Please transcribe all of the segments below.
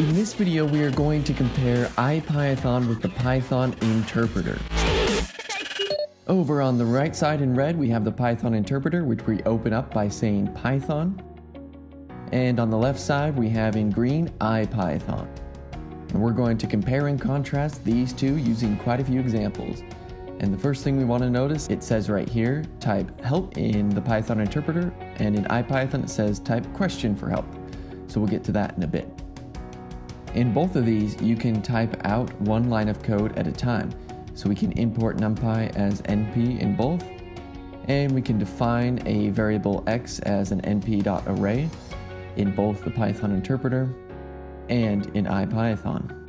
In this video, we are going to compare IPython with the Python interpreter. Over on the right side in red, we have the Python interpreter, which we open up by saying Python. And on the left side, we have in green IPython. And we're going to compare and contrast these two using quite a few examples. And the first thing we want to notice, it says right here, type help in the Python interpreter, and in IPython it says type question for help. So we'll get to that in a bit. In both of these, you can type out one line of code at a time. So we can import numpy as np in both, and we can define a variable x as an np.array in both the Python interpreter and in IPython.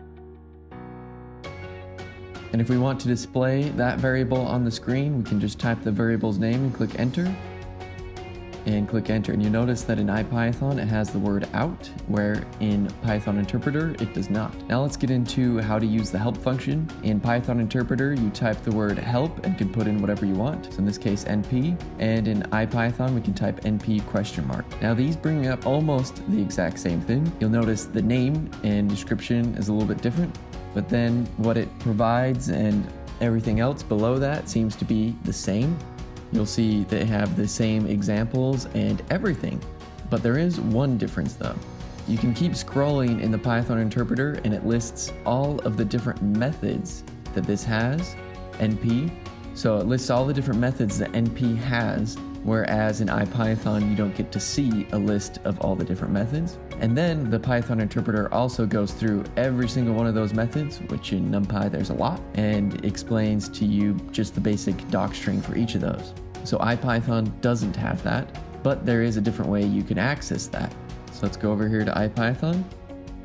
And if we want to display that variable on the screen, we can just type the variable's name and click enter. And click enter. And you notice that in IPython it has the word out, where in Python interpreter it does not. Now let's get into how to use the help function. In Python interpreter, you type the word help and can put in whatever you want. So in this case, np. And in IPython, we can type np question mark. Now these bring up almost the exact same thing. You'll notice the name and description is a little bit different but then what it provides and everything else below that seems to be the same. You'll see they have the same examples and everything, but there is one difference though. You can keep scrolling in the Python interpreter and it lists all of the different methods that this has, NP. So it lists all the different methods that NP has whereas in IPython you don't get to see a list of all the different methods. And then the Python interpreter also goes through every single one of those methods, which in NumPy there's a lot, and explains to you just the basic docstring for each of those. So IPython doesn't have that, but there is a different way you can access that. So let's go over here to IPython.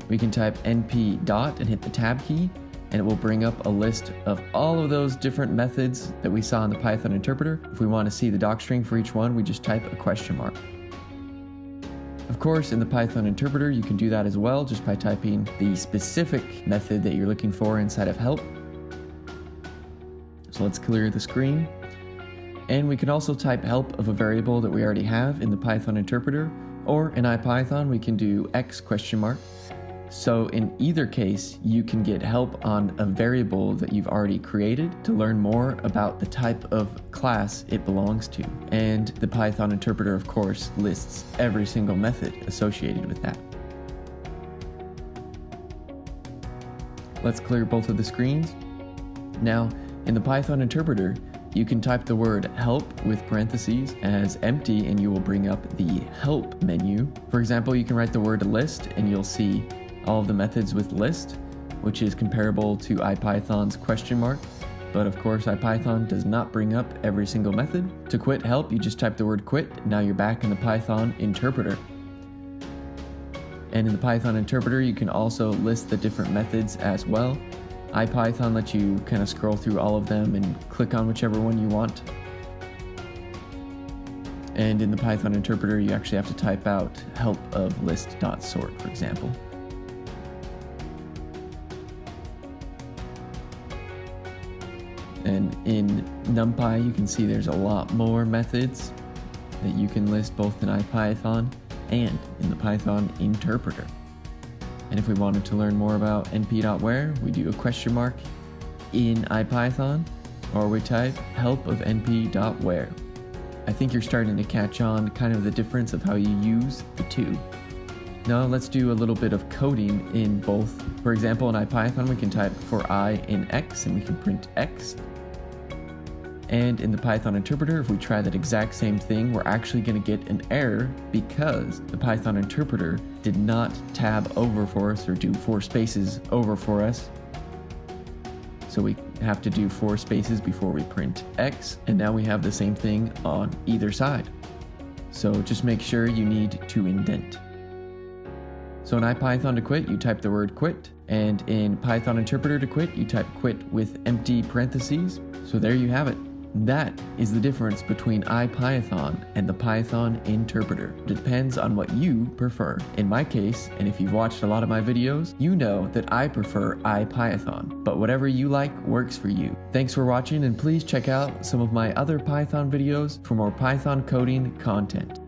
We can type np dot and hit the tab key, and it will bring up a list of all of those different methods that we saw in the Python interpreter. If we want to see the docstring for each one, we just type a question mark. Of course, in the Python interpreter, you can do that as well just by typing the specific method that you're looking for inside of help. So let's clear the screen. And we can also type help of a variable that we already have in the Python interpreter, or in IPython, we can do x question mark so in either case, you can get help on a variable that you've already created to learn more about the type of class it belongs to. And the Python interpreter, of course, lists every single method associated with that. Let's clear both of the screens. Now, in the Python interpreter, you can type the word help with parentheses as empty and you will bring up the help menu. For example, you can write the word list and you'll see all of the methods with list, which is comparable to IPython's question mark. But of course, IPython does not bring up every single method. To quit help, you just type the word quit. Now you're back in the Python interpreter. And in the Python interpreter, you can also list the different methods as well. IPython lets you kind of scroll through all of them and click on whichever one you want. And in the Python interpreter, you actually have to type out help of list.sort, for example. And in NumPy, you can see there's a lot more methods that you can list both in IPython and in the Python interpreter. And if we wanted to learn more about np.where, we do a question mark in IPython, or we type help of np.where. I think you're starting to catch on kind of the difference of how you use the two. Now let's do a little bit of coding in both. For example, in IPython, we can type for i in x and we can print x. And in the Python interpreter, if we try that exact same thing, we're actually going to get an error because the Python interpreter did not tab over for us or do four spaces over for us. So we have to do four spaces before we print X, and now we have the same thing on either side. So just make sure you need to indent. So in IPython to quit, you type the word quit, and in Python interpreter to quit, you type quit with empty parentheses. So there you have it. That is the difference between IPython and the Python interpreter. Depends on what you prefer. In my case, and if you've watched a lot of my videos, you know that I prefer IPython, but whatever you like works for you. Thanks for watching and please check out some of my other Python videos for more Python coding content.